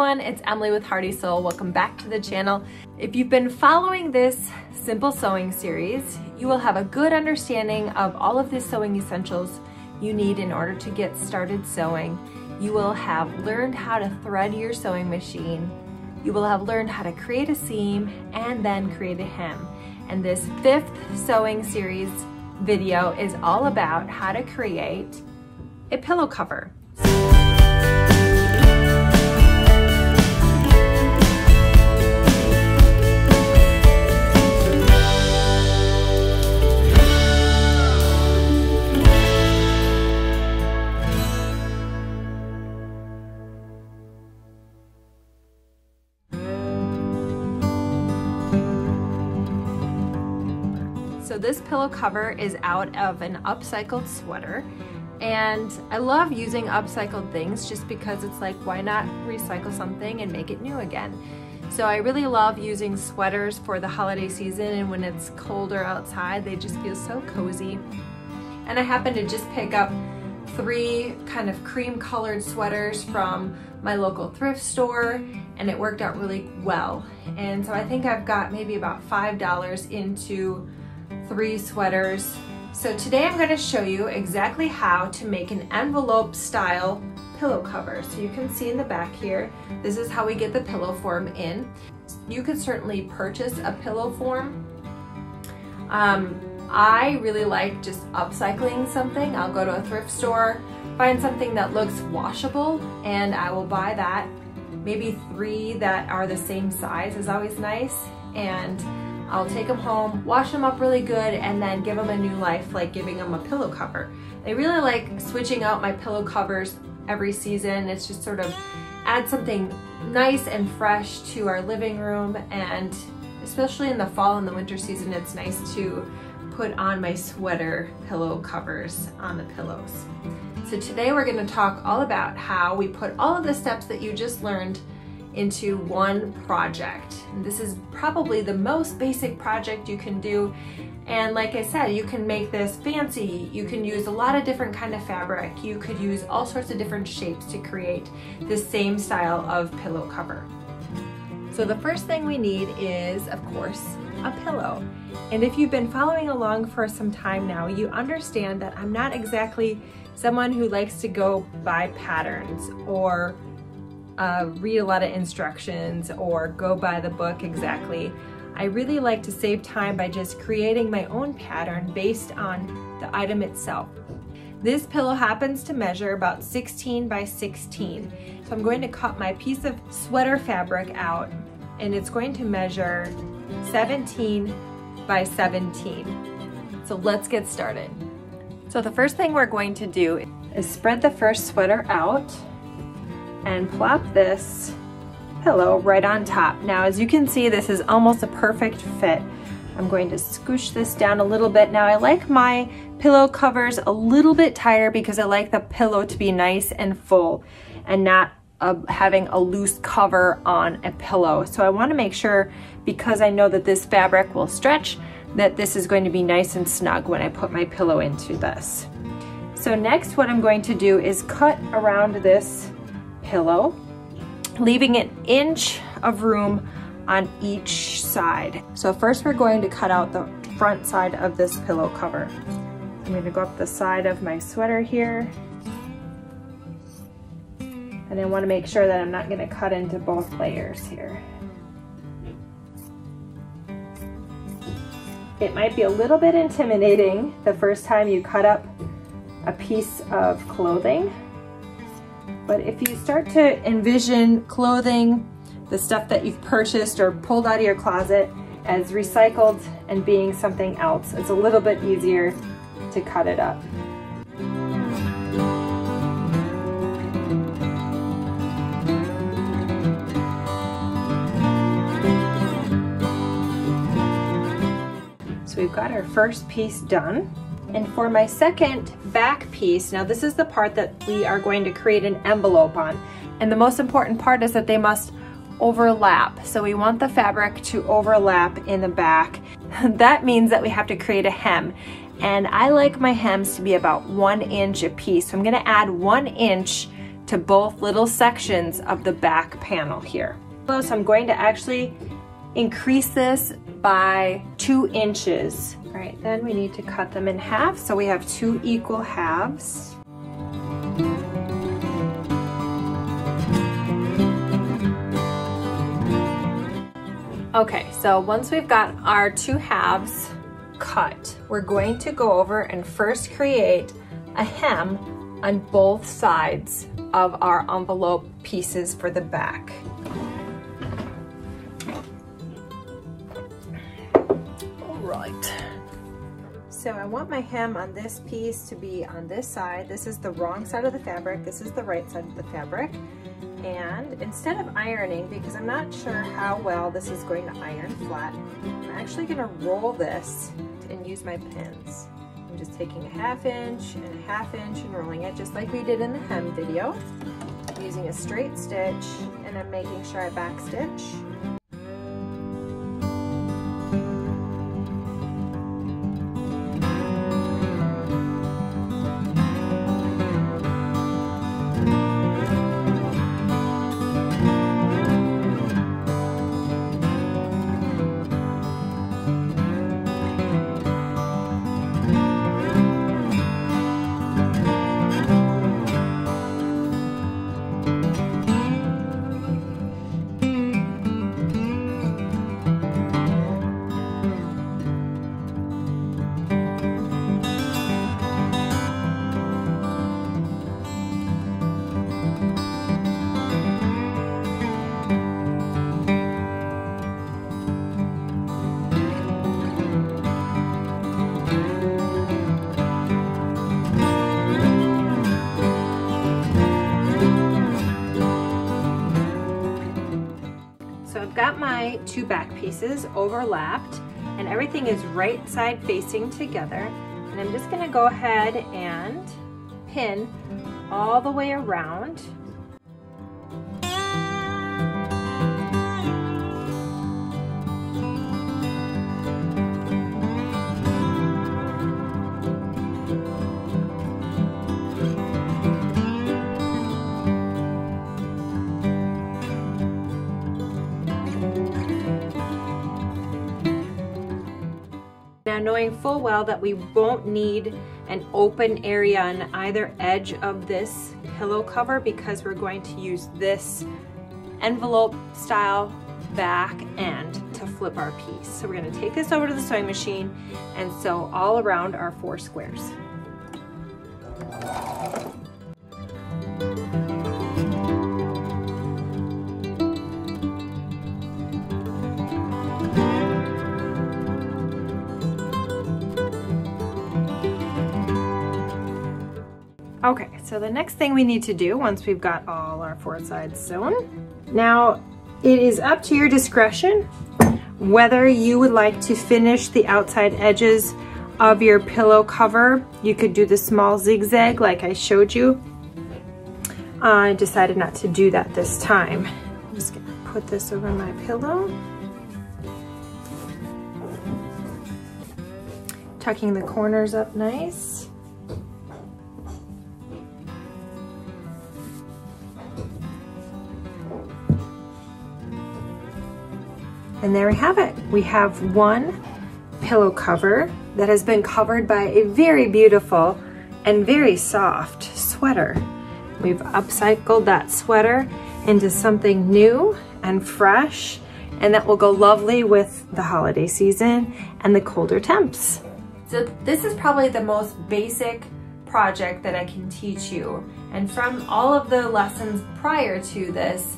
everyone, it's Emily with Hearty Sol. Welcome back to the channel. If you've been following this simple sewing series, you will have a good understanding of all of the sewing essentials you need in order to get started sewing. You will have learned how to thread your sewing machine. You will have learned how to create a seam and then create a hem. And this fifth sewing series video is all about how to create a pillow cover. So this pillow cover is out of an upcycled sweater and I love using upcycled things just because it's like why not recycle something and make it new again. So I really love using sweaters for the holiday season and when it's colder outside they just feel so cozy. And I happened to just pick up three kind of cream colored sweaters from my local thrift store and it worked out really well. And so I think I've got maybe about $5 into three sweaters. So today I'm going to show you exactly how to make an envelope style pillow cover. So you can see in the back here, this is how we get the pillow form in. You could certainly purchase a pillow form. Um, I really like just upcycling something. I'll go to a thrift store, find something that looks washable, and I will buy that. Maybe three that are the same size is always nice. And I'll take them home, wash them up really good, and then give them a new life, like giving them a pillow cover. I really like switching out my pillow covers every season. It's just sort of add something nice and fresh to our living room, and especially in the fall and the winter season, it's nice to put on my sweater pillow covers on the pillows. So today we're gonna talk all about how we put all of the steps that you just learned into one project. This is probably the most basic project you can do. And like I said, you can make this fancy. You can use a lot of different kind of fabric. You could use all sorts of different shapes to create the same style of pillow cover. So the first thing we need is, of course, a pillow. And if you've been following along for some time now, you understand that I'm not exactly someone who likes to go by patterns or uh, read a lot of instructions or go by the book exactly. I really like to save time by just creating my own pattern based on the item itself. This pillow happens to measure about 16 by 16. So I'm going to cut my piece of sweater fabric out and it's going to measure 17 by 17. So let's get started. So the first thing we're going to do is spread the first sweater out and plop this pillow right on top. Now, as you can see, this is almost a perfect fit. I'm going to scoosh this down a little bit. Now, I like my pillow covers a little bit tighter because I like the pillow to be nice and full and not uh, having a loose cover on a pillow. So I wanna make sure, because I know that this fabric will stretch, that this is going to be nice and snug when I put my pillow into this. So next what I'm going to do is cut around this pillow, leaving an inch of room on each side. So first we're going to cut out the front side of this pillow cover. I'm gonna go up the side of my sweater here. And I wanna make sure that I'm not gonna cut into both layers here. It might be a little bit intimidating the first time you cut up a piece of clothing, but if you start to envision clothing, the stuff that you've purchased or pulled out of your closet as recycled and being something else, it's a little bit easier to cut it up. So we've got our first piece done. And for my second back piece, now this is the part that we are going to create an envelope on. And the most important part is that they must overlap. So we want the fabric to overlap in the back. that means that we have to create a hem. And I like my hems to be about one inch a piece. So I'm gonna add one inch to both little sections of the back panel here. So I'm going to actually increase this by two inches. All right, then we need to cut them in half. So we have two equal halves. Okay, so once we've got our two halves cut, we're going to go over and first create a hem on both sides of our envelope pieces for the back. So I want my hem on this piece to be on this side. This is the wrong side of the fabric. This is the right side of the fabric. And instead of ironing, because I'm not sure how well this is going to iron flat, I'm actually gonna roll this and use my pins. I'm just taking a half inch and a half inch and rolling it just like we did in the hem video. I'm using a straight stitch and I'm making sure I back stitch two back pieces overlapped and everything is right side facing together. And I'm just gonna go ahead and pin all the way around knowing full well that we won't need an open area on either edge of this pillow cover because we're going to use this envelope style back end to flip our piece. So we're gonna take this over to the sewing machine and sew all around our four squares. Okay, so the next thing we need to do once we've got all our four sides sewn, now it is up to your discretion whether you would like to finish the outside edges of your pillow cover. You could do the small zigzag like I showed you. I decided not to do that this time. I'm just gonna put this over my pillow. Tucking the corners up nice. And there we have it. We have one pillow cover that has been covered by a very beautiful and very soft sweater. We've upcycled that sweater into something new and fresh and that will go lovely with the holiday season and the colder temps. So this is probably the most basic project that I can teach you. And from all of the lessons prior to this,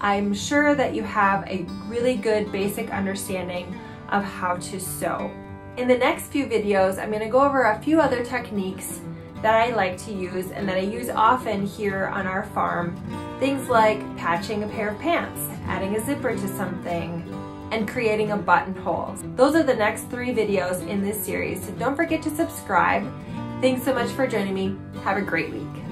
I'm sure that you have a really good basic understanding of how to sew. In the next few videos, I'm gonna go over a few other techniques that I like to use and that I use often here on our farm. Things like patching a pair of pants, adding a zipper to something, and creating a buttonhole. Those are the next three videos in this series, so don't forget to subscribe. Thanks so much for joining me. Have a great week.